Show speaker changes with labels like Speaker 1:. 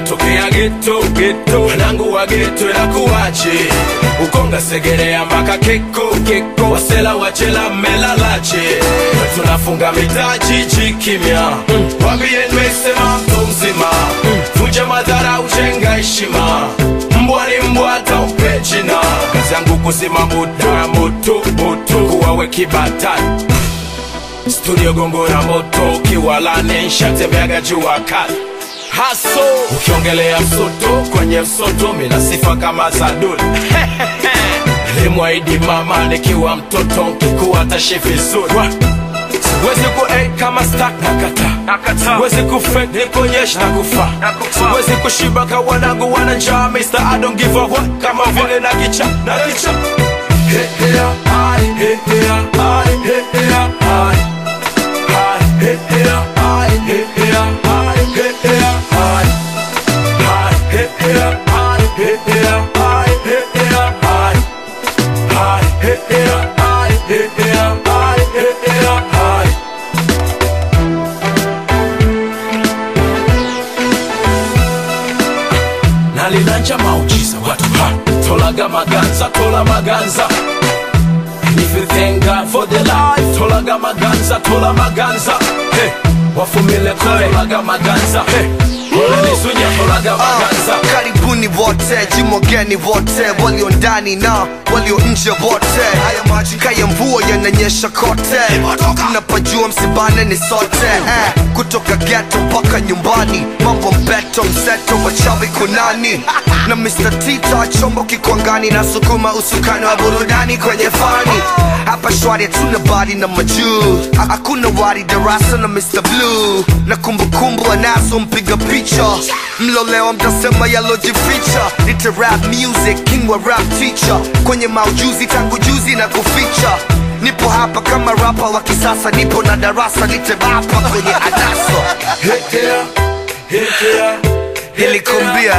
Speaker 1: nimetokea geto geto wanangu wa geto nakuache ukonga segerea mpaka keko keko. Wasela wachela melalache tunafunga mitaji jikimya wambie nimesema mtu mzima. Vunja madhara ujenga heshima. Mbwa ni mbwa hata umpe jina. Kazi yangu kuzima muda moto moto. Kuwawe kibatani studio gongo na moto kiwalane nshatembeaga jua kali haso ukiongelea msoto kwenye msoto mina sifa kama za duli limwaidi mama nikiwa mtoto nkikuwa tashi vizuri. Siwezi ku hey, kama stak nakata siwezi kufek nikonyesha nakufa siwezi kushiba ka wanangu wana njaa Mr. I don't give a what. Kama vile na kicha na kicha. Hey, hey, hey, hey, hey, hey, nalinanja maujiza watu ha tolaga maganza tola maganza if you thank God for the life tolaga maganza tola maganza hey, wafumile tolaga maganza hey, olelisunya tolaga maganza
Speaker 2: karibuni wote jimogeni wote walio ndani na walio nje wote haya maji kaya mvua yananyesha kote. Tunapajua msibane ni sote. Eh, kutoka geto mpaka nyumbani mambo mbeto mseto wachawi kunani. Na Mr. Tita chombo kikwangani na sukuma usukani wa burudani kwenye fani. Hapa shwari hatuna bari na majuu. Hakuna wari darasa na Mr. Blue. Na kumbukumbu anazo mpiga picha Mlo leo mtasema yalojificha, nite rap music king wa rap teacher, kwenye maujuzi tangu juzi na kuficha. Nipo hapa kama rapa wa kisasa, nipo na darasa, nitebapa kwenye adaso.
Speaker 1: Nilikumbia